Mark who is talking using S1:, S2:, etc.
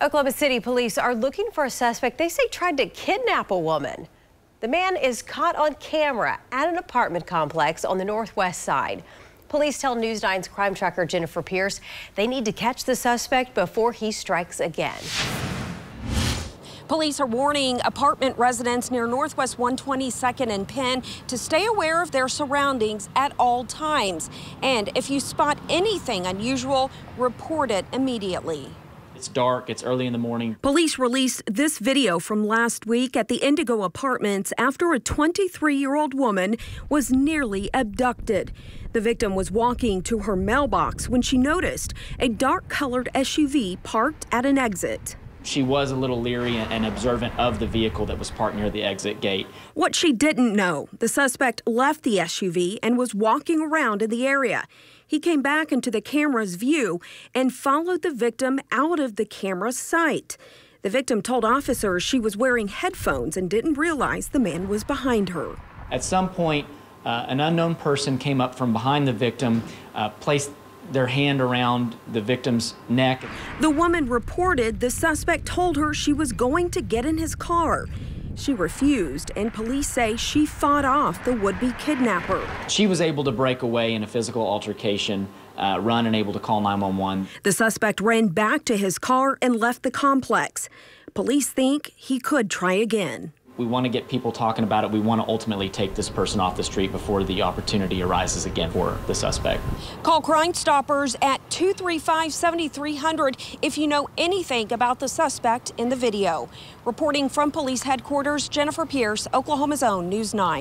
S1: Oklahoma City police are looking for a suspect they say tried to kidnap a woman. The man is caught on camera at an apartment complex on the northwest side. Police tell News 9's crime tracker Jennifer Pierce they need to catch the suspect before he strikes again.
S2: Police are warning apartment residents near Northwest 122nd and Penn to stay aware of their surroundings at all times. And if you spot anything unusual, report it immediately.
S3: It's dark, it's early in the morning.
S2: Police released this video from last week at the Indigo Apartments after a 23 year old woman was nearly abducted. The victim was walking to her mailbox when she noticed a dark colored SUV parked at an exit
S3: she was a little leery and observant of the vehicle that was parked near the exit gate.
S2: What she didn't know, the suspect left the SUV and was walking around in the area. He came back into the camera's view and followed the victim out of the camera's sight. The victim told officers she was wearing headphones and didn't realize the man was behind her.
S3: At some point, uh, an unknown person came up from behind the victim, uh, placed their hand around the victim's neck.
S2: The woman reported the suspect told her she was going to get in his car. She refused, and police say she fought off the would be kidnapper.
S3: She was able to break away in a physical altercation, uh, run, and able to call 911.
S2: The suspect ran back to his car and left the complex. Police think he could try again.
S3: We want to get people talking about it. We want to ultimately take this person off the street before the opportunity arises again for the suspect.
S2: Call Crime Stoppers at 235 7300 if you know anything about the suspect in the video. Reporting from police headquarters, Jennifer Pierce, Oklahoma's own News 9.